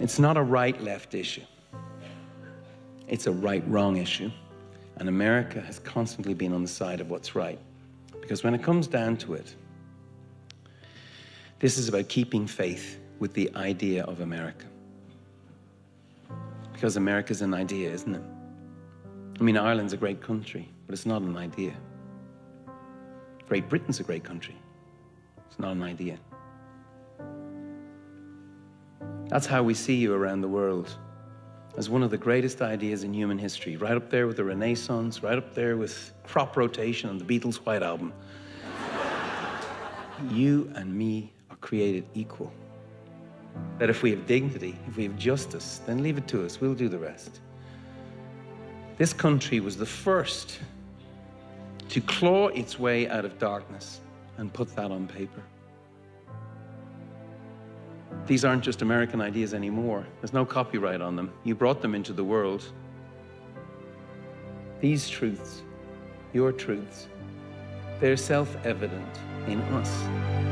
It's not a right left issue, it's a right wrong issue. And America has constantly been on the side of what's right. Because when it comes down to it, this is about keeping faith with the idea of America. Because America's an idea, isn't it? I mean, Ireland's a great country, but it's not an idea. Great Britain's a great country, it's not an idea. That's how we see you around the world as one of the greatest ideas in human history, right up there with the Renaissance, right up there with crop rotation on the Beatles' White Album. you and me are created equal. That if we have dignity, if we have justice, then leave it to us, we'll do the rest. This country was the first to claw its way out of darkness and put that on paper. These aren't just American ideas anymore. There's no copyright on them. You brought them into the world. These truths, your truths, they're self evident in us.